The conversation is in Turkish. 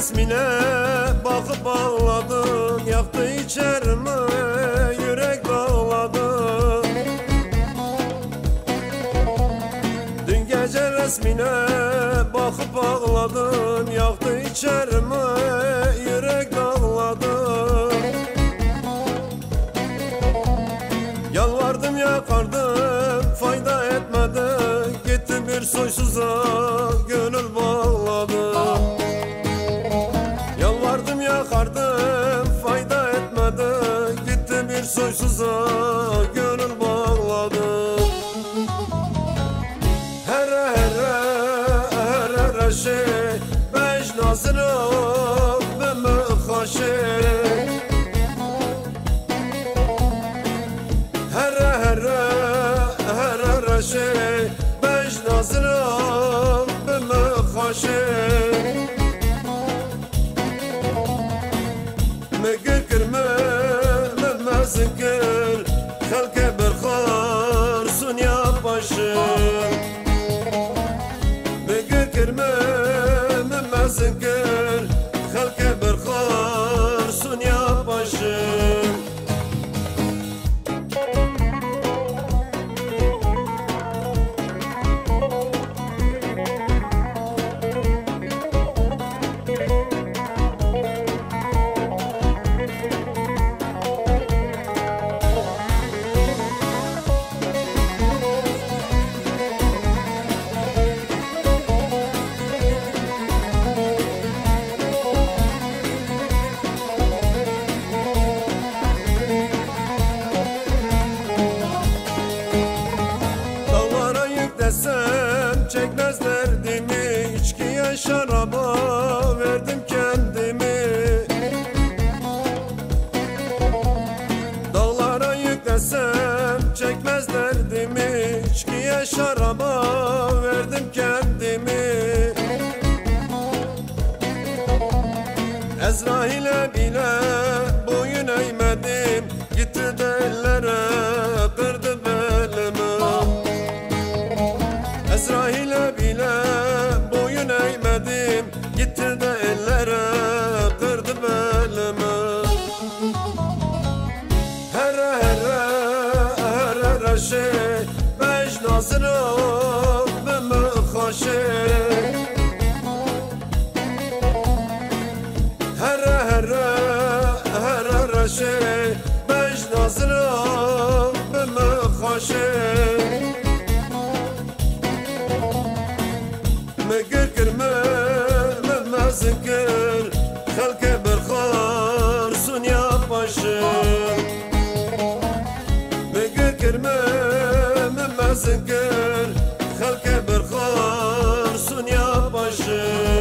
resmine bakıp ağladım Yaktı içerime yürek dağladı. Dün gece resmine bakıp ağladım Yaktı içerime yürek dağladı. Yalvardım yakardım fayda etmedi. Gitti bir soysuza gönül bağladı Beş nazırım bimi haşir Here here here here şey Beş nazırım good. Çekmez derdimi İçkiye şaraba verdim kendimi. Dağlara yük desem çekmez derdimi İçkiye şaraba verdim kendimi. Ezrail'e bile مزرا بمخاشه مگر کرمه ممزن کر خلق برخار سونیا پاشه مگر کرمه ممزن کر خلق برخار سونیا پاشه